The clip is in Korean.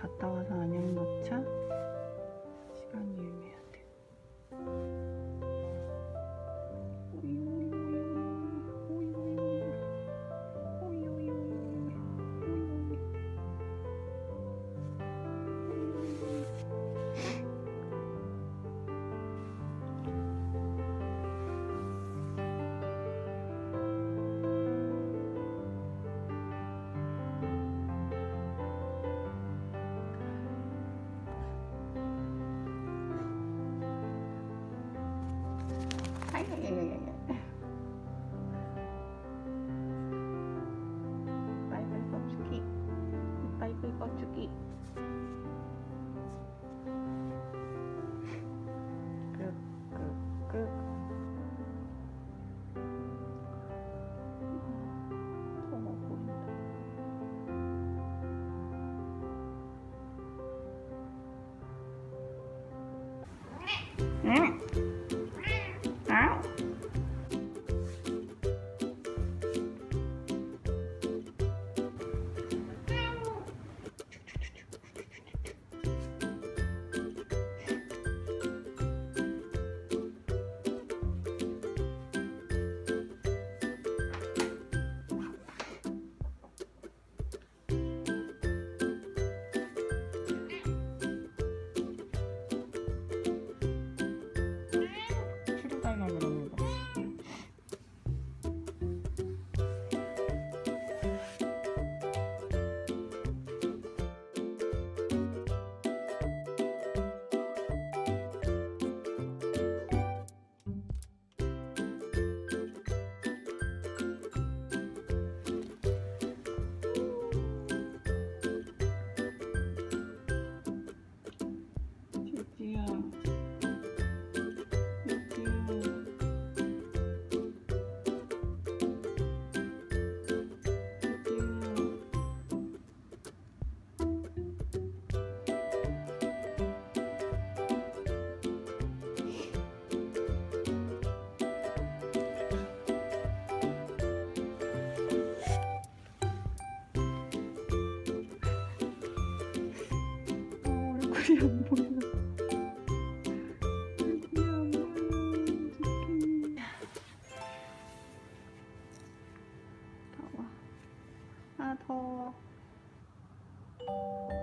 갔다 와서 안녕 넣자. Okay. 눈이 안 보여. 아, 더워. 아,